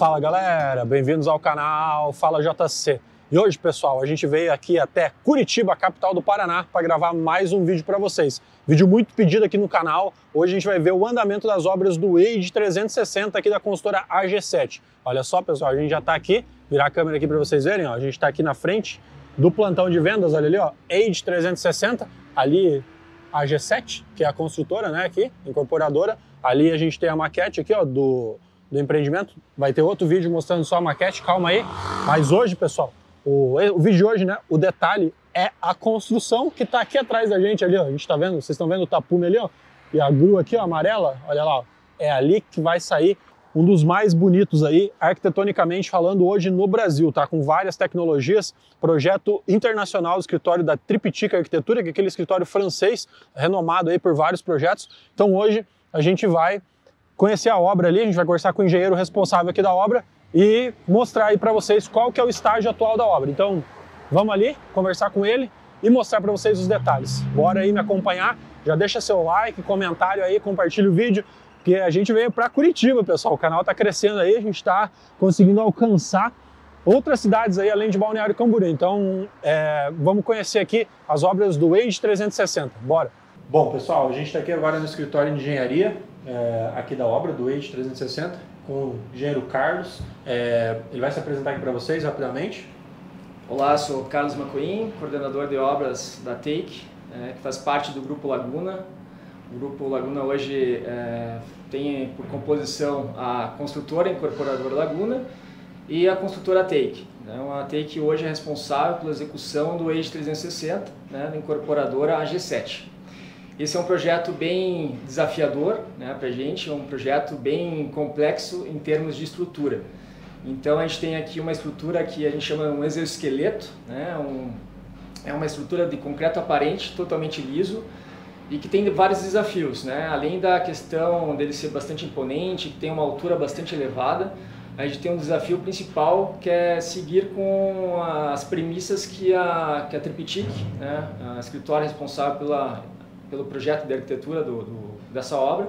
Fala galera, bem-vindos ao canal Fala JC. E hoje, pessoal, a gente veio aqui até Curitiba, capital do Paraná, para gravar mais um vídeo para vocês. Vídeo muito pedido aqui no canal. Hoje a gente vai ver o andamento das obras do Age 360 aqui da consultora AG7. Olha só, pessoal, a gente já está aqui, virar a câmera aqui para vocês verem, ó. A gente está aqui na frente do plantão de vendas, olha ali, ó, Age 360, ali a AG7, que é a construtora, né, aqui, incorporadora. Ali a gente tem a maquete aqui, ó, do, do empreendimento. Vai ter outro vídeo mostrando só a maquete, calma aí. Mas hoje, pessoal, o, o vídeo de hoje, né, o detalhe é a construção que está aqui atrás da gente ali, ó. A gente está vendo, vocês estão vendo o tapume ali, ó, e a grua aqui, ó, amarela, olha lá, ó. É ali que vai sair um dos mais bonitos aí, arquitetonicamente falando, hoje no Brasil, tá? Com várias tecnologias, projeto internacional do escritório da Triptica Arquitetura, que é aquele escritório francês, renomado aí por vários projetos. Então hoje a gente vai conhecer a obra ali, a gente vai conversar com o engenheiro responsável aqui da obra e mostrar aí para vocês qual que é o estágio atual da obra. Então, vamos ali conversar com ele e mostrar para vocês os detalhes. Bora aí me acompanhar, já deixa seu like, comentário aí, compartilha o vídeo, porque a gente veio para Curitiba, pessoal. O canal está crescendo aí, a gente está conseguindo alcançar outras cidades aí além de Balneário Camboriú. Então, é, vamos conhecer aqui as obras do Age 360. Bora! Bom, pessoal, a gente está aqui agora no escritório de engenharia é, aqui da obra do Age 360 com o engenheiro Carlos. É, ele vai se apresentar aqui para vocês rapidamente. Olá, sou Carlos Macoin, coordenador de obras da Take, é, que faz parte do Grupo Laguna. O Grupo Laguna hoje tem por composição a construtora incorporadora Laguna e a construtora Take. Então, a Take hoje é responsável pela execução do Age 360, né, da incorporadora AG7. Esse é um projeto bem desafiador né, para a gente, é um projeto bem complexo em termos de estrutura. Então a gente tem aqui uma estrutura que a gente chama um exoesqueleto, né, um, é uma estrutura de concreto aparente, totalmente liso, e que tem vários desafios, né? Além da questão dele ser bastante imponente, que tem uma altura bastante elevada, a gente tem um desafio principal que é seguir com as premissas que a, que a Tripitic, né, a escritório responsável pela pelo projeto de arquitetura do, do dessa obra,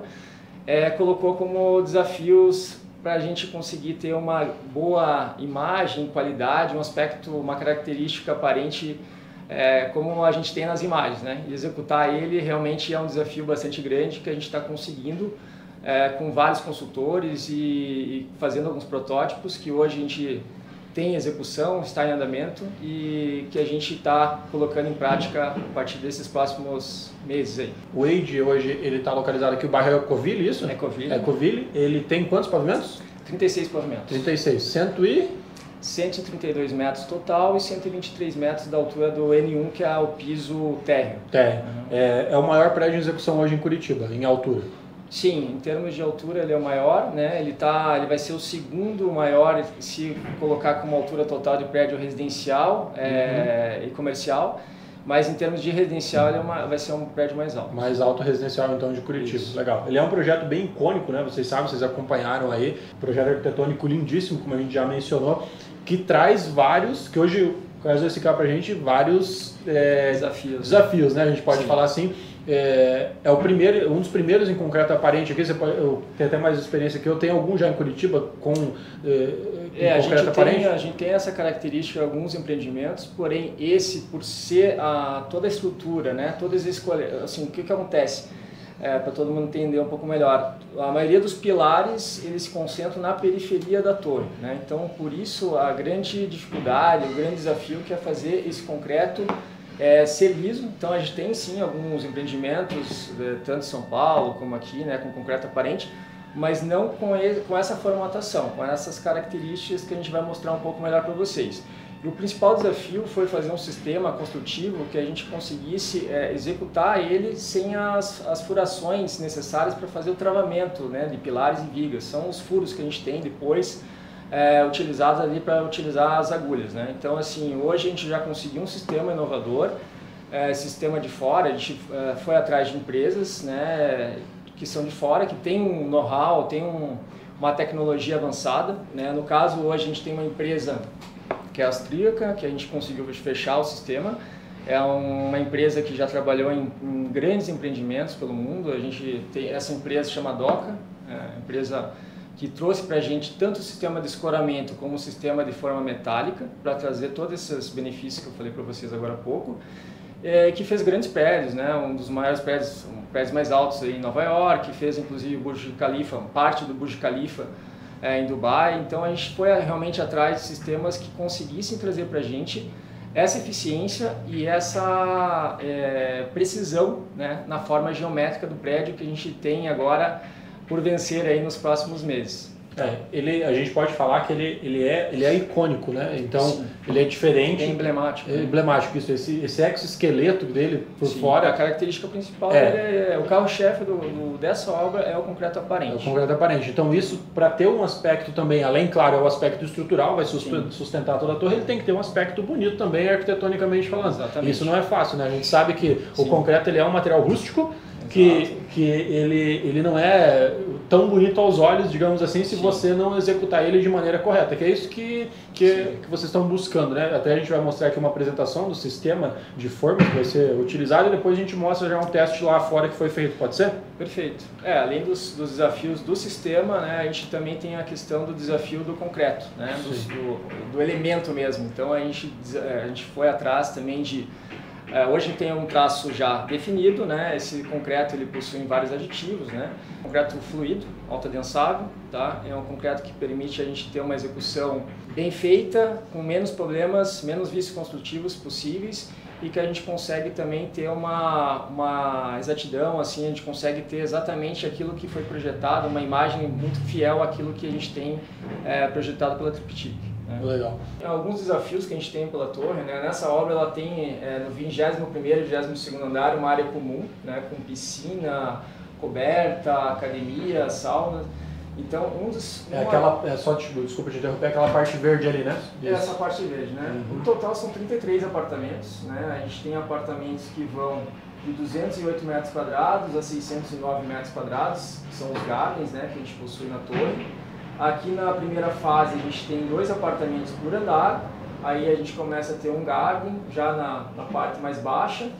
é, colocou como desafios para a gente conseguir ter uma boa imagem, qualidade, um aspecto, uma característica aparente é, como a gente tem nas imagens. Né? E executar ele realmente é um desafio bastante grande que a gente está conseguindo é, com vários consultores e, e fazendo alguns protótipos que hoje a gente tem execução, está em andamento e que a gente está colocando em prática a partir desses próximos meses aí. O Age hoje ele está localizado aqui, o bairro é Coville, isso? É Coville. É Coville. Ele tem quantos pavimentos? 36 pavimentos. 36. Cento e... 132 metros total e 123 metros da altura do N1, que é o piso térreo. Térreo. Uhum. É, é o maior prédio em execução hoje em Curitiba, em altura. Sim, em termos de altura ele é o maior, né? Ele tá, ele vai ser o segundo maior se colocar como altura total de prédio residencial é, uhum. e comercial. Mas em termos de residencial ele é uma, vai ser um prédio mais alto. Mais alto residencial então de Curitiba. Isso. Legal. Ele é um projeto bem icônico, né? Vocês sabem, vocês acompanharam aí, projeto arquitetônico lindíssimo, como a gente já mencionou, que traz vários, que hoje às vezes fica pra gente vários é, desafios. Desafios, né? A gente pode Sim. falar assim é, é, o primeiro, um dos primeiros em concreto aparente aqui. Você pode, eu tenho até mais experiência que eu tenho algum já em Curitiba com é, é, a gente aparente. Tem, a gente tem essa característica em alguns empreendimentos, porém esse por ser a, toda a estrutura, né, todas as assim, o que que acontece? É, para todo mundo entender um pouco melhor, a maioria dos pilares eles se concentram na periferia da torre, né? Então por isso a grande dificuldade, o grande desafio que é fazer esse concreto é, ser liso, então a gente tem sim alguns empreendimentos, é, tanto em São Paulo como aqui, né, com concreto aparente, mas não com, com essa formatação, com essas características que a gente vai mostrar um pouco melhor para vocês. E o principal desafio foi fazer um sistema construtivo que a gente conseguisse é, executar ele sem as, as furações necessárias para fazer o travamento né, de pilares e vigas. São os furos que a gente tem depois é, utilizados ali para utilizar as agulhas. Né? Então, assim, hoje a gente já conseguiu um sistema inovador, é, sistema de fora, a gente é, foi atrás de empresas né, que são de fora, que tem um know-how, tem um, uma tecnologia avançada. Né? No caso, hoje a gente tem uma empresa que é austríaca, que a gente conseguiu fechar o sistema. É uma empresa que já trabalhou em, em grandes empreendimentos pelo mundo. A gente tem essa empresa chama Doca, é, empresa que trouxe para a gente tanto o sistema de escoramento como o sistema de forma metálica, para trazer todos esses benefícios que eu falei para vocês agora há pouco, é, que fez grandes prédios, né? um dos maiores prédios, um prédios mais altos em Nova York, fez inclusive o Burj Khalifa, parte do Burj Khalifa é, em Dubai. Então a gente foi realmente atrás de sistemas que conseguissem trazer para a gente essa eficiência e essa é, precisão né, na forma geométrica do prédio que a gente tem agora por vencer aí nos próximos meses. É, ele, a gente pode falar que ele, ele, é, ele é icônico, né? Então, Sim. ele é diferente. É emblemático. É emblemático, isso. Esse, esse exoesqueleto dele por Sim, fora. A característica principal é, é o carro-chefe do, do, dessa obra é o concreto aparente. É o concreto aparente. Então, isso, para ter um aspecto também, além, claro, é o aspecto estrutural, vai sustentar toda a torre, ele tem que ter um aspecto bonito também, arquitetonicamente falando. Exatamente. Isso não é fácil, né? A gente sabe que Sim. o concreto ele é um material rústico que, que ele, ele não é tão bonito aos olhos, digamos assim, se Sim. você não executar ele de maneira correta, que é isso que, que, que, vocês estão buscando, né? Até a gente vai mostrar aqui uma apresentação do sistema de forma que vai ser utilizado e depois a gente mostra já um teste lá fora que foi feito, pode ser? Perfeito. É, além dos, dos desafios do sistema, né, a gente também tem a questão do desafio do concreto, né, do, do, do elemento mesmo. Então a gente, a gente foi atrás também de é, hoje tem um traço já definido, né? Esse concreto ele possui vários aditivos, né? Concreto fluido, alta densável, tá? É um concreto que permite a gente ter uma execução bem feita, com menos problemas, menos vícios construtivos possíveis e que a gente consegue também ter uma, uma exatidão, assim, a gente consegue ter exatamente aquilo que foi projetado, uma imagem muito fiel àquilo que a gente tem é, projetado pela Triptych. Né? Legal. Alguns desafios que a gente tem pela torre, né? nessa obra ela tem é, no 21º e 22º andar uma área comum, né? com piscina, coberta, academia, sauna. Então, um dos... É aquela, é só, desculpa te interromper, aquela parte verde ali, né? Isso. É essa parte verde, né? Uhum. No total são 33 apartamentos, né? A gente tem apartamentos que vão de 208 metros quadrados a 609 metros quadrados, que são os gardens, né? Que a gente possui na torre. Aqui na primeira fase a gente tem dois apartamentos por andar, aí a gente começa a ter um garden já na, na parte mais baixa,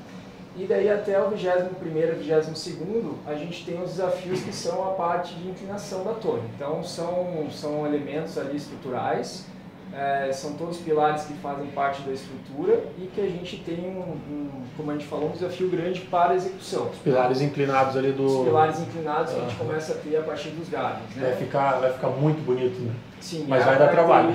e daí até o 21º e 22º a gente tem os desafios que são a parte de inclinação da torre. Então são, são elementos ali estruturais é, são todos pilares que fazem parte da estrutura e que a gente tem, um, um, como a gente falou, um desafio grande para a execução. Os pilares inclinados ali do... Os pilares inclinados que a gente começa a ter a partir dos galhos. Né? Vai, ficar, vai ficar muito bonito, né? Sim, mas vai dar trabalho.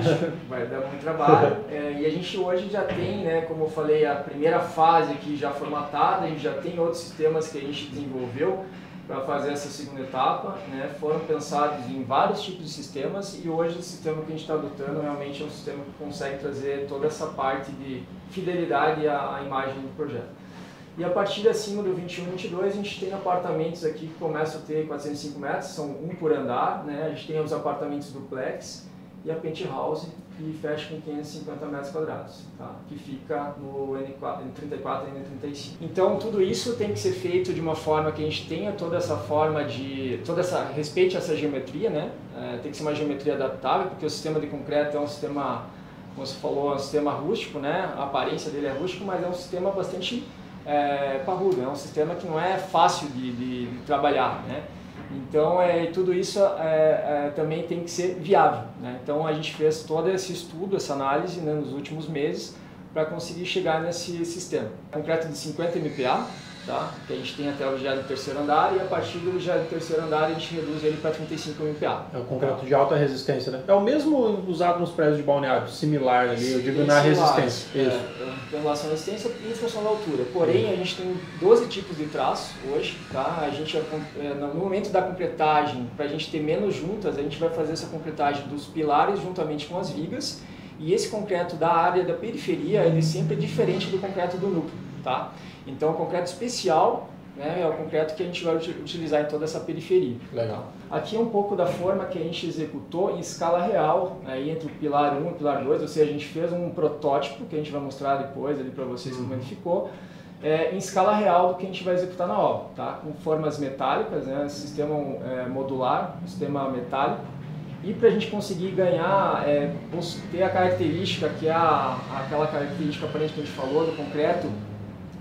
Vai dar muito trabalho. É, e a gente hoje já tem, né, como eu falei, a primeira fase aqui já formatada, a gente já tem outros sistemas que a gente desenvolveu para fazer essa segunda etapa, né, foram pensados em vários tipos de sistemas e hoje o sistema que a gente está adotando realmente é um sistema que consegue trazer toda essa parte de fidelidade à, à imagem do projeto. E a partir de acima do 21 e 22 a gente tem apartamentos aqui que começam a ter 405 metros, são um por andar, né? a gente tem os apartamentos duplex e a penthouse que fecha com 550 metros quadrados, tá? que fica no N4, N34 e N35. Então tudo isso tem que ser feito de uma forma que a gente tenha toda essa forma de, toda essa, respeite essa geometria, né? É, tem que ser uma geometria adaptável, porque o sistema de concreto é um sistema, como você falou, é um sistema rústico, né? A aparência dele é rústico, mas é um sistema bastante é, parrudo, é um sistema que não é fácil de, de, de trabalhar, né? Então, é, tudo isso é, é, também tem que ser viável. Né? Então, a gente fez todo esse estudo, essa análise né, nos últimos meses para conseguir chegar nesse sistema. Concreto de 50 MPa, tá? que a gente tem até o do terceiro andar, e a partir do do terceiro andar a gente reduz ele para 35 MPa. É o concreto de alta resistência, né? É o mesmo usado nos prédios de balneário, similar ali, eu digo na resistência. É, Isso. É, em relação à resistência e em função da altura. Porém, a gente tem 12 tipos de traço hoje, tá? A gente, é, no momento da concretagem, para a gente ter menos juntas, a gente vai fazer essa concretagem dos pilares juntamente com as vigas, e esse concreto da área da periferia, ele sempre é diferente do concreto do núcleo, tá? Então, o concreto especial né, é o concreto que a gente vai utilizar em toda essa periferia. Legal. Aqui é um pouco da forma que a gente executou em escala real, aí entre o pilar 1 e o pilar 2, ou seja, a gente fez um protótipo que a gente vai mostrar depois ali para vocês uhum. como ele ficou, é, em escala real do que a gente vai executar na obra, tá? com formas metálicas, né, sistema é, modular, sistema metálico, e para a gente conseguir ganhar, é, ter a característica que é a, aquela característica aparente que a gente falou do concreto,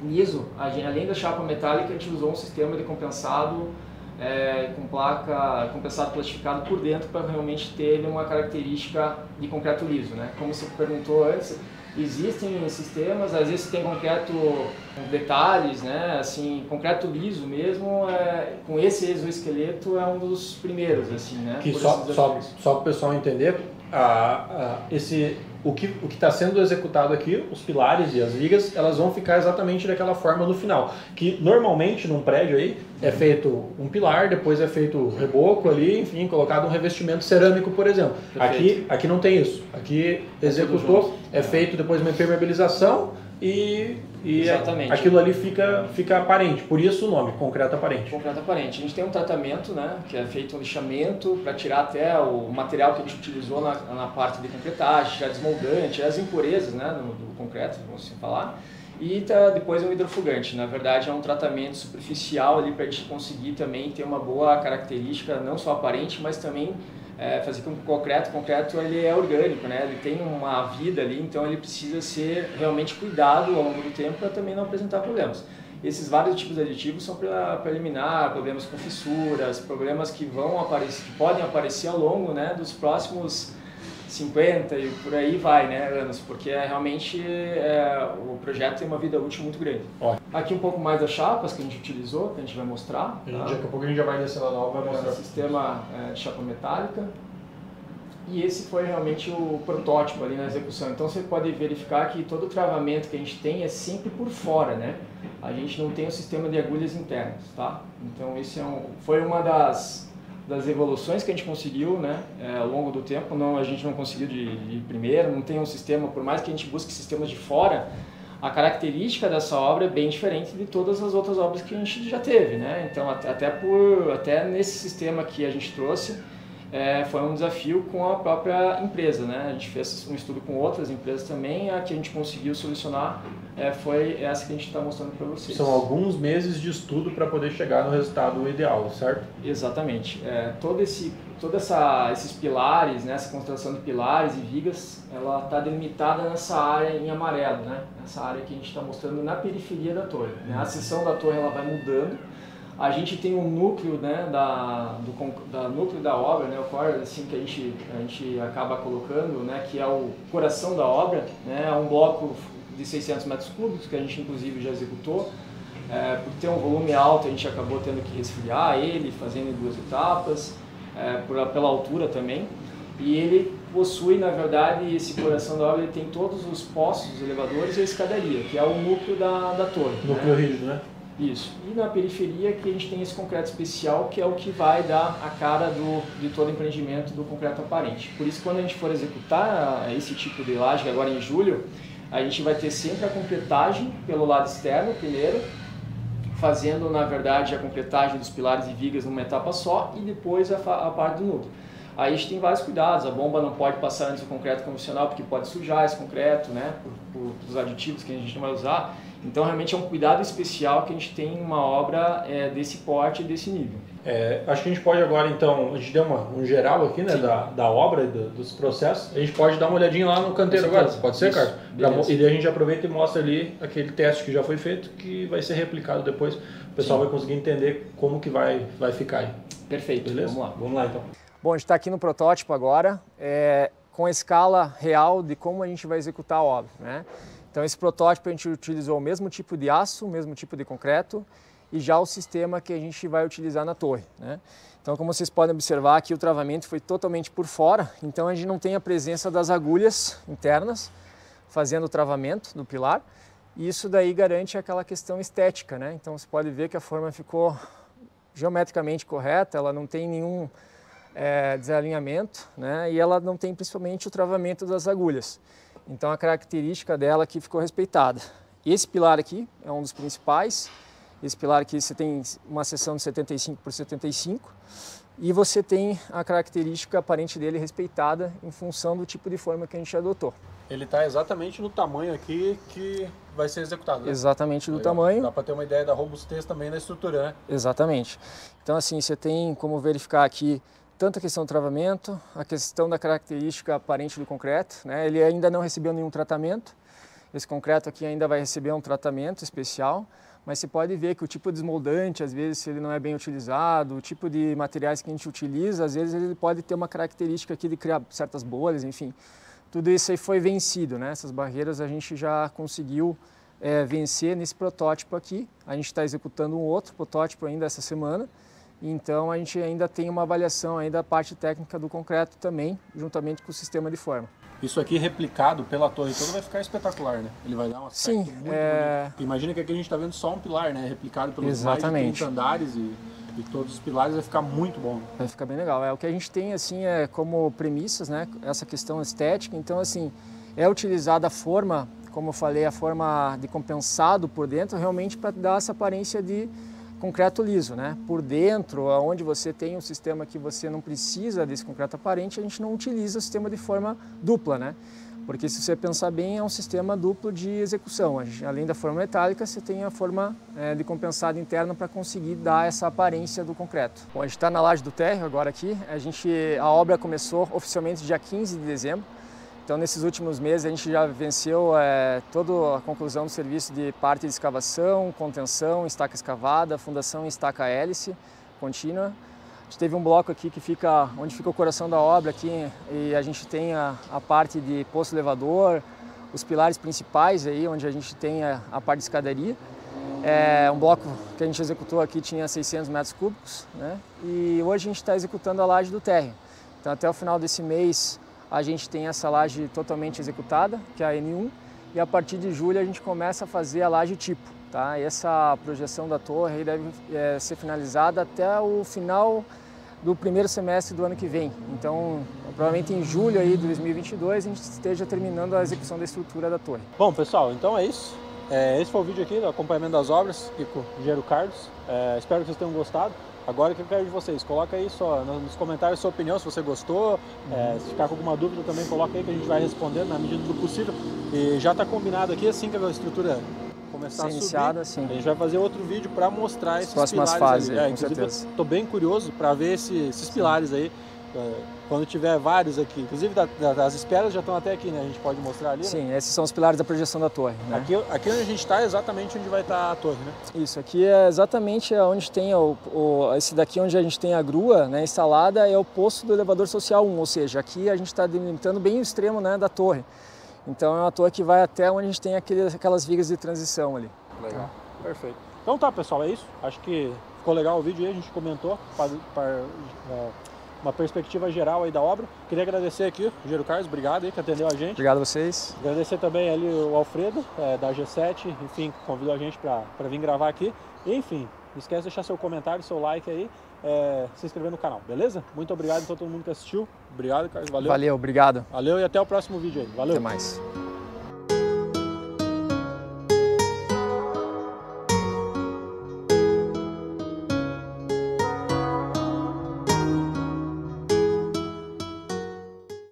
liso, além da chapa metálica, a gente usou um sistema de compensado é, com placa compensado plastificado por dentro para realmente ter uma característica de concreto liso, né? Como você perguntou antes, existem sistemas, às vezes tem concreto com detalhes, né? Assim, concreto liso mesmo, é, com esse exoesqueleto é um dos primeiros, assim, né? Que só, só, só para o pessoal entender, a, a, esse o que o está sendo executado aqui, os pilares e as vigas, elas vão ficar exatamente daquela forma no final. Que normalmente num prédio aí é feito um pilar, depois é feito reboco ali, enfim, colocado um revestimento cerâmico, por exemplo. Aqui, aqui não tem isso. Aqui é executou, é feito depois uma impermeabilização e, e Exatamente. aquilo ali fica, fica aparente. Por isso o nome, concreto aparente. Concreto aparente. A gente tem um tratamento, né, que é feito um lixamento para tirar até o material que a gente utilizou na, na parte de concretagem, tirar desmoldante, tirar as impurezas né, do, do concreto, vamos assim falar. E tá, depois é um hidrofugante. Na verdade, é um tratamento superficial ali para a gente conseguir também ter uma boa característica, não só aparente, mas também é, fazer com que o concreto, o concreto ele é orgânico, né? Ele tem uma vida ali, então ele precisa ser realmente cuidado ao longo do tempo para também não apresentar problemas. Esses vários tipos de aditivos são para eliminar problemas com fissuras, problemas que vão aparecer, que podem aparecer ao longo, né, dos próximos 50 e por aí vai, né, anos, porque é, realmente é, o projeto tem uma vida útil muito grande. Ó. Aqui um pouco mais das chapas que a gente utilizou, que a gente vai mostrar. A gente, tá? Daqui a pouco a gente já vai descer lá nova, vai mostrar. É, sistema é, de chapa metálica. E esse foi realmente o protótipo ali na execução. Então você pode verificar que todo o travamento que a gente tem é sempre por fora, né? A gente não tem o um sistema de agulhas internas, tá? Então esse é um, foi uma das das evoluções que a gente conseguiu né, é, ao longo do tempo. Não, a gente não conseguiu de, de não tem um sistema, por mais que a gente busque sistemas de fora, a característica dessa obra é bem diferente de todas as outras obras que a gente já teve. Né? Então, até, até, por, até nesse sistema que a gente trouxe, é, foi um desafio com a própria empresa. Né? A gente fez um estudo com outras empresas também, a que a gente conseguiu solucionar é, foi essa que a gente está mostrando para vocês. São alguns meses de estudo para poder chegar no resultado ideal, certo? Exatamente. É, todo esse, toda essa, esses pilares, né, essa construção de pilares e vigas, ela está delimitada nessa área em amarelo, né? Nessa área que a gente está mostrando na periferia da torre. Né? A seção da torre ela vai mudando a gente tem um núcleo né, da, do da núcleo da obra, né, o core assim, que a gente, a gente acaba colocando, né, que é o coração da obra, né, é um bloco de 600 metros cúbicos, que a gente inclusive já executou. É, por ter um volume alto, a gente acabou tendo que resfriar ele, fazendo em duas etapas, é, por, pela altura também. E ele possui, na verdade, esse coração da obra, ele tem todos os postos, os elevadores e a escadaria, que é o núcleo da, da torre. Núcleo né? rígido, né? Isso. E na periferia que a gente tem esse concreto especial, que é o que vai dar a cara do, de todo empreendimento do concreto aparente. Por isso, quando a gente for executar esse tipo de laje, agora em julho, a gente vai ter sempre a concretagem pelo lado externo primeiro, fazendo, na verdade, a concretagem dos pilares e vigas numa etapa só e depois a, a parte do núcleo. Aí a gente tem vários cuidados, a bomba não pode passar antes do concreto convencional porque pode sujar esse concreto, né, por, por, aditivos que a gente não vai usar. Então, realmente é um cuidado especial que a gente tem em uma obra é, desse porte e desse nível. É, acho que a gente pode agora, então, a gente deu uma, um geral aqui né, da, da obra e do, dos processos. A gente pode dar uma olhadinha lá no canteiro agora, pode ser, Carlos? E daí a gente aproveita e mostra ali aquele teste que já foi feito, que vai ser replicado depois. O pessoal Sim. vai conseguir entender como que vai, vai ficar aí. Perfeito, Beleza? vamos lá. Vamos lá, então. Bom, a gente está aqui no protótipo agora, é, com a escala real de como a gente vai executar a obra, né? Então esse protótipo a gente utilizou o mesmo tipo de aço, o mesmo tipo de concreto e já o sistema que a gente vai utilizar na torre. Né? Então como vocês podem observar aqui o travamento foi totalmente por fora, então a gente não tem a presença das agulhas internas fazendo o travamento do pilar e isso daí garante aquela questão estética. Né? Então você pode ver que a forma ficou geometricamente correta, ela não tem nenhum é, desalinhamento né? e ela não tem principalmente o travamento das agulhas. Então a característica dela aqui ficou respeitada. Esse pilar aqui é um dos principais. Esse pilar aqui você tem uma seção de 75 por 75 e você tem a característica aparente dele respeitada em função do tipo de forma que a gente adotou. Ele está exatamente no tamanho aqui que vai ser executado. Né? Exatamente do tamanho. Dá para ter uma ideia da robustez também da estrutura, né? Exatamente. Então assim, você tem como verificar aqui tanto a questão do travamento, a questão da característica aparente do concreto. Né? Ele ainda não recebeu nenhum tratamento. Esse concreto aqui ainda vai receber um tratamento especial, mas você pode ver que o tipo de desmoldante, às vezes, se ele não é bem utilizado, o tipo de materiais que a gente utiliza, às vezes ele pode ter uma característica aqui de criar certas bolhas, enfim. Tudo isso aí foi vencido, né? Essas barreiras a gente já conseguiu é, vencer nesse protótipo aqui. A gente está executando um outro protótipo ainda essa semana, então a gente ainda tem uma avaliação ainda da parte técnica do concreto também, juntamente com o sistema de forma. Isso aqui replicado pela torre toda vai ficar espetacular, né? Ele vai dar um aspecto Sim, muito é... bonito. Imagina que aqui a gente está vendo só um pilar, né? Replicado pelos Exatamente. mais de 30 andares e, e, todos os pilares vai ficar muito bom. Vai ficar bem legal. É o que a gente tem assim é como premissas, né? Essa questão estética. Então assim é utilizada a forma, como eu falei, a forma de compensado por dentro, realmente para dar essa aparência de concreto liso, né? Por dentro, onde você tem um sistema que você não precisa desse concreto aparente, a gente não utiliza o sistema de forma dupla, né? Porque se você pensar bem, é um sistema duplo de execução. Além da forma metálica, você tem a forma é, de compensado interna para conseguir dar essa aparência do concreto. Bom, a gente está na laje do térreo agora aqui. A, gente, a obra começou oficialmente dia 15 de dezembro. Então, nesses últimos meses, a gente já venceu é, toda a conclusão do serviço de parte de escavação, contenção, estaca escavada, fundação em estaca hélice contínua. A gente teve um bloco aqui que fica onde fica o coração da obra aqui e a gente tem a, a parte de poço elevador, os pilares principais aí, onde a gente tem a, a parte de escadaria. É, um bloco que a gente executou aqui tinha 600 metros cúbicos, né? E hoje a gente está executando a laje do térreo. Então até o final desse mês a gente tem essa laje totalmente executada, que é a N1, e a partir de julho a gente começa a fazer a laje tipo. Tá? Essa projeção da torre deve é, ser finalizada até o final do primeiro semestre do ano que vem. Então, provavelmente em julho aí de 2022 a gente esteja terminando a execução da estrutura da torre. Bom, pessoal, então é isso. É, esse foi o vídeo aqui do acompanhamento das obras aqui com o Engenheiro Carlos. É, espero que vocês tenham gostado. Agora o que eu quero de vocês? Coloca aí só nos comentários sua opinião, se você gostou. É, se ficar com alguma dúvida também, coloca aí que a gente vai responder na medida do possível. E já está combinado aqui, assim que a estrutura começar Ser a subir, iniciada, sim. a gente vai fazer outro vídeo para mostrar esses Próximas pilares. Fases, ali. É, inclusive, estou bem curioso para ver esse, esses pilares aí. É, quando tiver vários aqui, inclusive as esperas já estão até aqui, né? A gente pode mostrar ali. Né? Sim, né? esses são os pilares da projeção da torre. Né? Aqui, aqui onde a gente está é exatamente onde vai estar tá a torre, né? Isso, aqui é exatamente onde tem o, o, esse daqui onde a gente tem a grua né, instalada é o posto do elevador social 1, ou seja, aqui a gente está delimitando bem o extremo né, da torre. Então é uma torre que vai até onde a gente tem aquele, aquelas vigas de transição ali. Legal, perfeito. Então tá pessoal, é isso. Acho que ficou legal o vídeo aí, a gente comentou. Para, para, é, uma perspectiva geral aí da obra. Queria agradecer aqui o Gero Carlos, obrigado aí que atendeu a gente. Obrigado a vocês. Agradecer também ali o Alfredo, é, da G7, enfim, convidou a gente para vir gravar aqui. E, enfim, não esquece de deixar seu comentário, seu like aí, é, se inscrever no canal, beleza? Muito obrigado a todo mundo que assistiu. Obrigado, Carlos, valeu. Valeu, obrigado. Valeu e até o próximo vídeo aí. Valeu. Até mais.